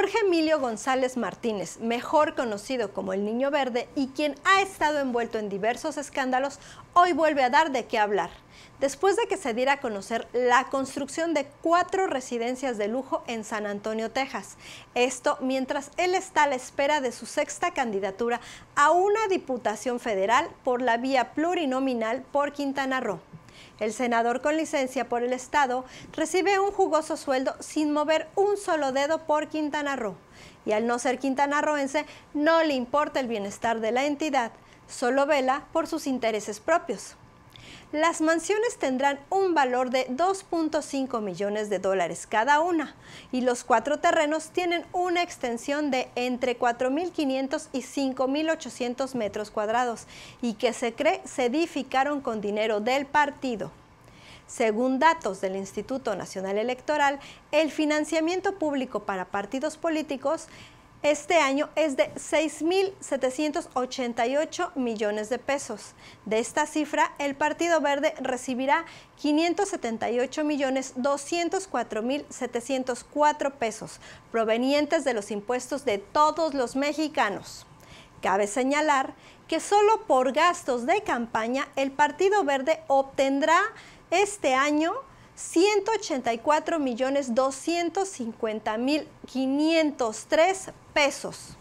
Jorge Emilio González Martínez, mejor conocido como el Niño Verde y quien ha estado envuelto en diversos escándalos, hoy vuelve a dar de qué hablar. Después de que se diera a conocer la construcción de cuatro residencias de lujo en San Antonio, Texas. Esto mientras él está a la espera de su sexta candidatura a una diputación federal por la vía plurinominal por Quintana Roo. El senador con licencia por el Estado recibe un jugoso sueldo sin mover un solo dedo por Quintana Roo. Y al no ser quintanarroense, no le importa el bienestar de la entidad, solo vela por sus intereses propios. Las mansiones tendrán un valor de 2.5 millones de dólares cada una y los cuatro terrenos tienen una extensión de entre 4.500 y 5.800 metros cuadrados y que se cree se edificaron con dinero del partido. Según datos del Instituto Nacional Electoral, el financiamiento público para partidos políticos este año es de 6.788 millones de pesos. De esta cifra, el Partido Verde recibirá 578 millones 204 mil 704 pesos provenientes de los impuestos de todos los mexicanos. Cabe señalar que solo por gastos de campaña el Partido Verde obtendrá este año 184 millones 250 mil 503 pesos.